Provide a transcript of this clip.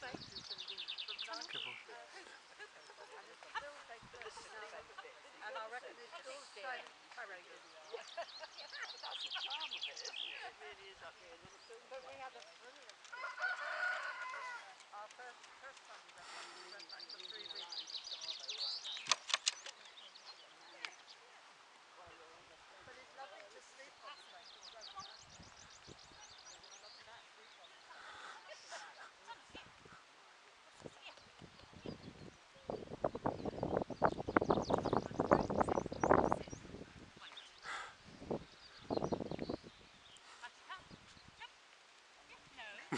And I. But that's the charm of it, isn't it? It really is up here. But we had a brilliant.